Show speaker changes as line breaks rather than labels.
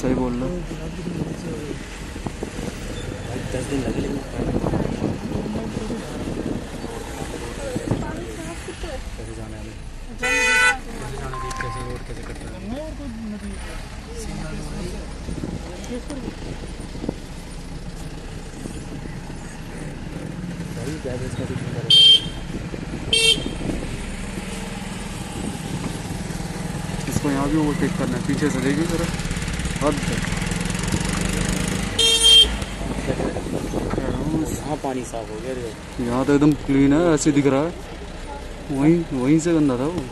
सही बोल रहे हो।
दस दिन लगे कैसे जाना है हमें कैसे जाना है कैसे रोड कैसे कटना है इसका
यहाँ भी ओवरटेक करना है। पीछे से देखिए जरा। हद हाँ
पानी साफ़ हो गया
यहाँ तो एकदम क्लीन है ऐसे दिख रहा है। वहीं वहीं से गंदा था वो।